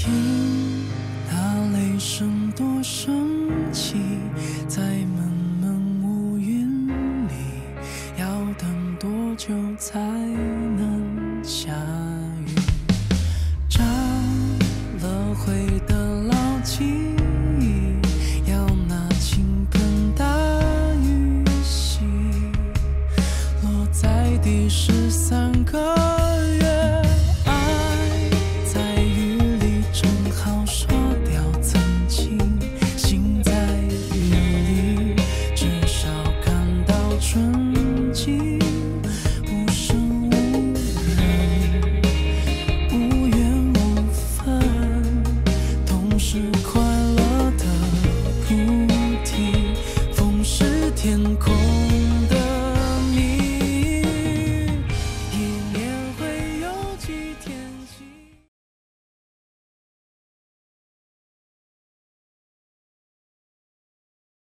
听那雷声多神奇，在蒙蒙乌云里，要等多久才能下雨？炸了灰的老记忆，要拿青盆大雨洗。落在第十三个。是快乐的菩提风是天空